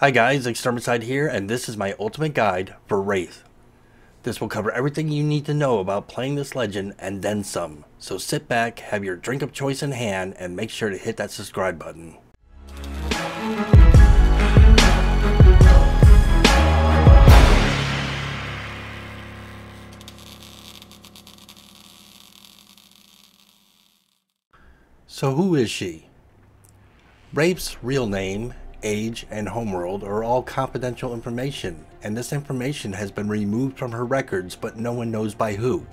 Hi guys, Extermicide here, and this is my ultimate guide for Wraith. This will cover everything you need to know about playing this legend and then some. So sit back, have your drink of choice in hand, and make sure to hit that subscribe button. So who is she? Wraith's real name age, and homeworld are all confidential information, and this information has been removed from her records, but no one knows by who.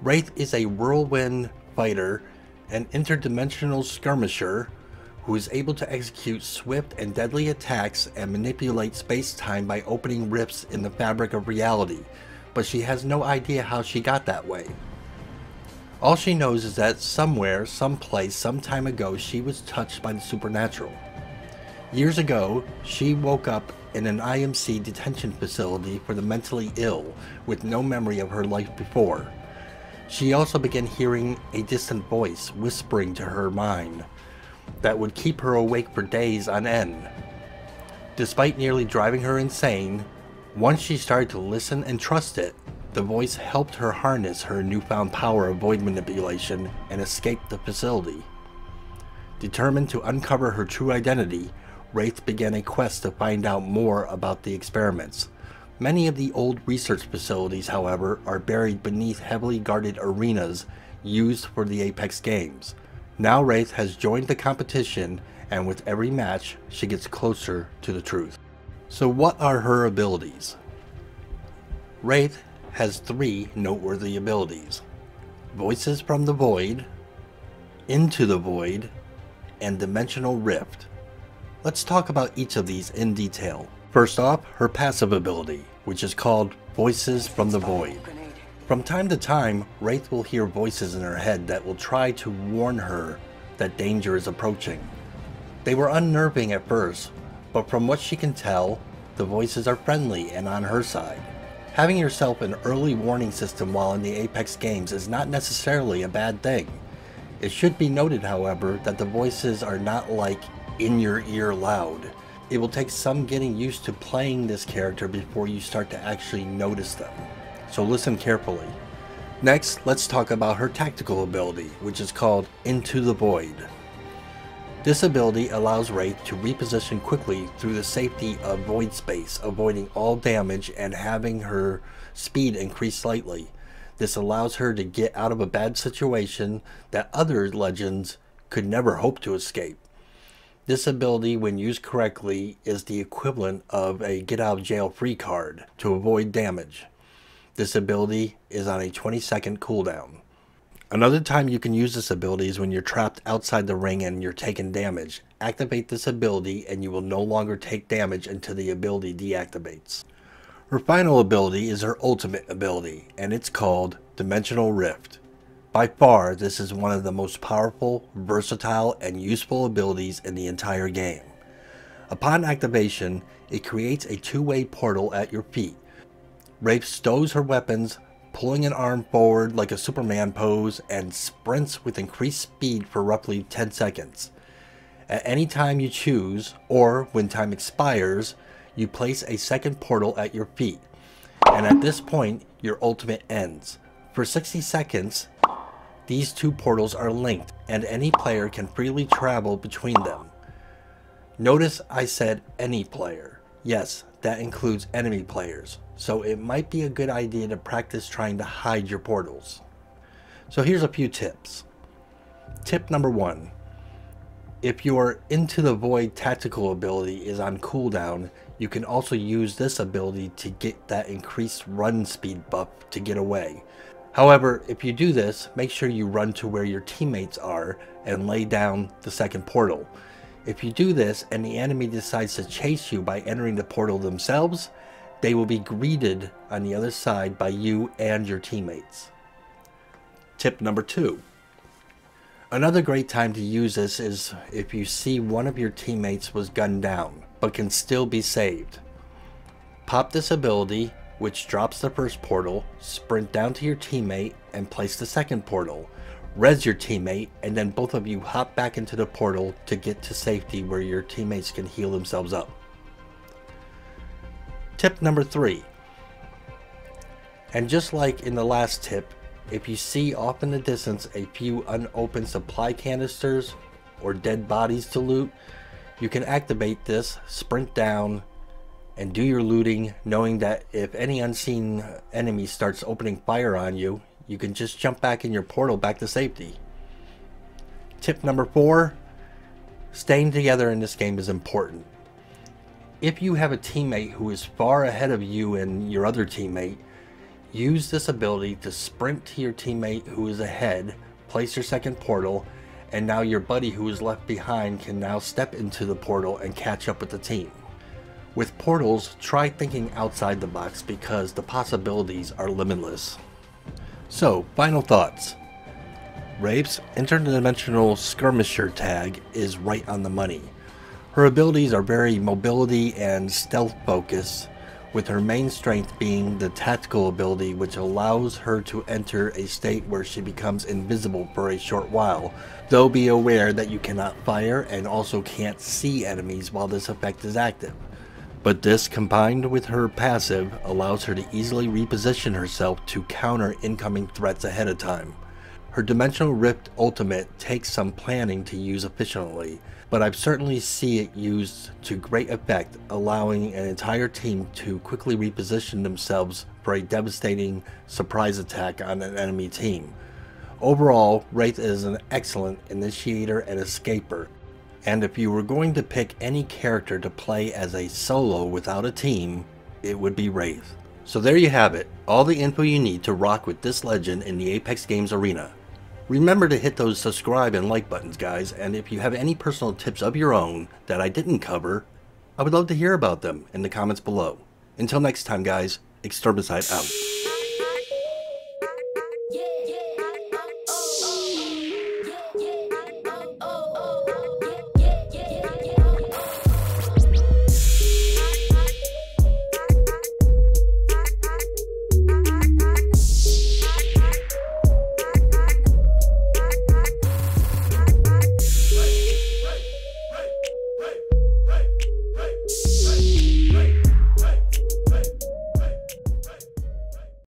Wraith is a whirlwind fighter, an interdimensional skirmisher, who is able to execute swift and deadly attacks and manipulate space-time by opening rifts in the fabric of reality, but she has no idea how she got that way. All she knows is that somewhere, someplace, some time ago, she was touched by the supernatural. Years ago, she woke up in an IMC detention facility for the mentally ill with no memory of her life before. She also began hearing a distant voice whispering to her mind that would keep her awake for days on end. Despite nearly driving her insane, once she started to listen and trust it, the voice helped her harness her newfound power of void manipulation and escape the facility. Determined to uncover her true identity, Wraith began a quest to find out more about the experiments. Many of the old research facilities, however, are buried beneath heavily guarded arenas used for the Apex games. Now Wraith has joined the competition and with every match, she gets closer to the truth. So what are her abilities? Wraith has three noteworthy abilities. Voices from the Void, Into the Void, and Dimensional Rift. Let's talk about each of these in detail. First off, her passive ability, which is called Voices from the Void. From time to time, Wraith will hear voices in her head that will try to warn her that danger is approaching. They were unnerving at first, but from what she can tell, the voices are friendly and on her side. Having yourself an early warning system while in the Apex games is not necessarily a bad thing. It should be noted, however, that the voices are not like in your ear loud. It will take some getting used to playing this character before you start to actually notice them. So listen carefully. Next, let's talk about her tactical ability, which is called Into the Void. This ability allows Wraith to reposition quickly through the safety of void space, avoiding all damage and having her speed increase slightly. This allows her to get out of a bad situation that other legends could never hope to escape. This ability, when used correctly, is the equivalent of a get out of jail free card to avoid damage. This ability is on a 20 second cooldown. Another time you can use this ability is when you're trapped outside the ring and you're taking damage. Activate this ability and you will no longer take damage until the ability deactivates. Her final ability is her ultimate ability and it's called Dimensional Rift. By far, this is one of the most powerful, versatile, and useful abilities in the entire game. Upon activation, it creates a two-way portal at your feet. Wraith stows her weapons, pulling an arm forward like a Superman pose, and sprints with increased speed for roughly 10 seconds. At any time you choose, or when time expires, you place a second portal at your feet, and at this point, your ultimate ends. For 60 seconds, these two portals are linked and any player can freely travel between them. Notice I said any player. Yes, that includes enemy players, so it might be a good idea to practice trying to hide your portals. So here's a few tips. Tip number one. If your Into the Void tactical ability is on cooldown, you can also use this ability to get that increased run speed buff to get away. However, if you do this, make sure you run to where your teammates are and lay down the second portal. If you do this and the enemy decides to chase you by entering the portal themselves, they will be greeted on the other side by you and your teammates. Tip number two. Another great time to use this is if you see one of your teammates was gunned down, but can still be saved. Pop this ability which drops the first portal, sprint down to your teammate and place the second portal. Res your teammate, and then both of you hop back into the portal to get to safety where your teammates can heal themselves up. Tip number three. And just like in the last tip, if you see off in the distance a few unopened supply canisters or dead bodies to loot, you can activate this, sprint down, and do your looting, knowing that if any unseen enemy starts opening fire on you, you can just jump back in your portal back to safety. Tip number four staying together in this game is important. If you have a teammate who is far ahead of you and your other teammate, use this ability to sprint to your teammate who is ahead, place your second portal, and now your buddy who is left behind can now step into the portal and catch up with the team. With portals, try thinking outside the box because the possibilities are limitless. So, final thoughts. Wraith's interdimensional skirmisher tag is right on the money. Her abilities are very mobility and stealth focused, with her main strength being the tactical ability which allows her to enter a state where she becomes invisible for a short while, though be aware that you cannot fire and also can't see enemies while this effect is active. But this, combined with her passive, allows her to easily reposition herself to counter incoming threats ahead of time. Her Dimensional Rift ultimate takes some planning to use efficiently, but I've certainly see it used to great effect, allowing an entire team to quickly reposition themselves for a devastating surprise attack on an enemy team. Overall, Wraith is an excellent initiator and escaper, and if you were going to pick any character to play as a solo without a team, it would be Wraith. So there you have it, all the info you need to rock with this legend in the Apex Games arena. Remember to hit those subscribe and like buttons guys, and if you have any personal tips of your own that I didn't cover, I would love to hear about them in the comments below. Until next time guys, Extermicide out.